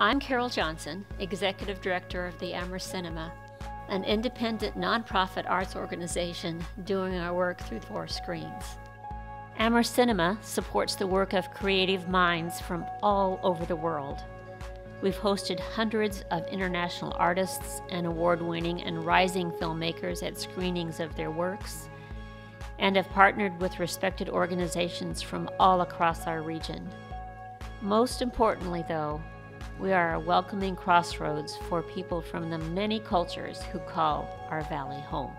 I'm Carol Johnson, Executive Director of the Amherst Cinema, an independent nonprofit arts organization doing our work through four screens. Amherst Cinema supports the work of creative minds from all over the world. We've hosted hundreds of international artists and award winning and rising filmmakers at screenings of their works, and have partnered with respected organizations from all across our region. Most importantly, though, we are a welcoming crossroads for people from the many cultures who call our valley home.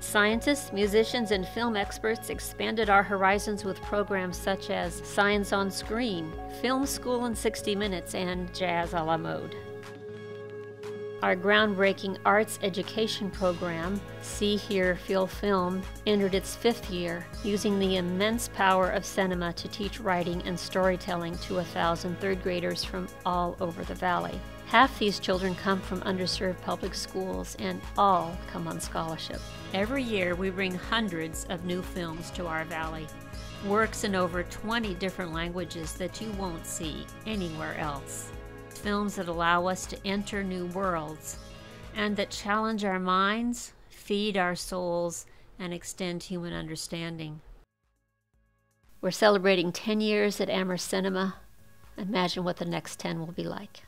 Scientists, musicians, and film experts expanded our horizons with programs such as Science on Screen, Film School in 60 Minutes, and Jazz a la Mode. Our groundbreaking arts education program, See, Hear, Feel Film, entered its fifth year, using the immense power of cinema to teach writing and storytelling to a thousand third graders from all over the valley. Half these children come from underserved public schools, and all come on scholarship. Every year, we bring hundreds of new films to our valley. Works in over 20 different languages that you won't see anywhere else films that allow us to enter new worlds and that challenge our minds, feed our souls, and extend human understanding. We're celebrating 10 years at Amherst Cinema. Imagine what the next 10 will be like.